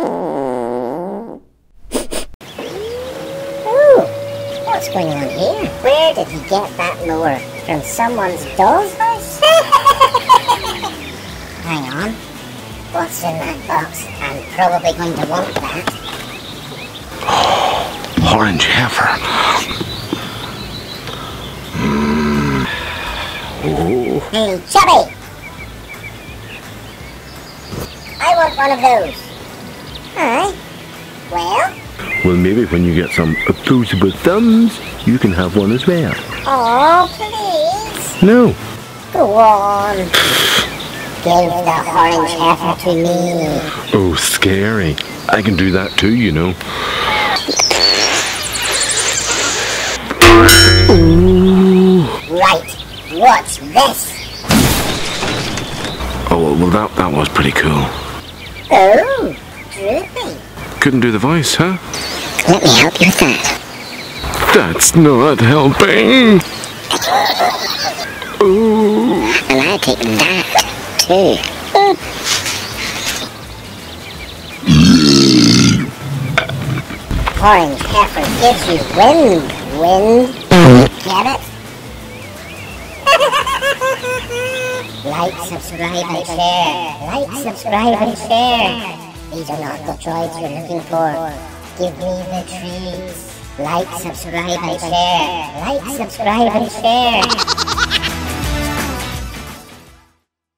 Ooh, what's going on here? Where did he get that lure? From someone's doll's house? Hang on. What's in that box? I'm probably going to want that. Horange Hefer. Hey, Chubby! I want one of those. Aye. Well? Well, maybe when you get some opposable thumbs, you can have one as well. Oh, please. No. Go on. Give the Horange Hefer to me. Oh, scary. I can do that too, you know. Right. What's this? Oh, well, that, that was pretty cool. Oh, droopy. Couldn't do the voice, huh? Let me help you with that. That's not helping. Oh, And I'll take that, too. Horange Hefer gives you wind. Wind. Get it? like, subscribe, and share. Like, subscribe, and share. These are not the droids you're looking for. Give me the treats. Like, subscribe, and share. Like, subscribe, and share.